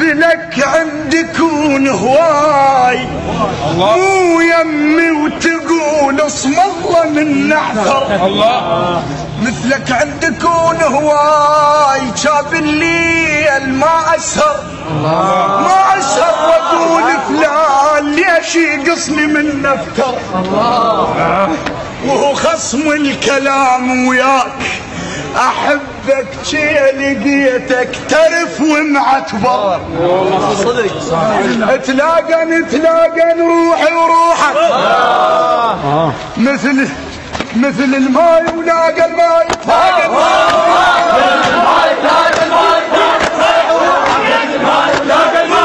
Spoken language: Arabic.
مثلك عندكون هواي. مو يمي وتقول اسم الله من نحفر الله. مثلك عندكون هواي. شاب الليل ما اسهر ما اسهر وأقول فلان ليش يقصني من نفتر وهو خصم الكلام وياك. أحبك شي لقيتك ترف ومعتبر تلاقى نتلاقى روحي وروحك. مثل مثل الماي ولاقى الماي تلاقى الماي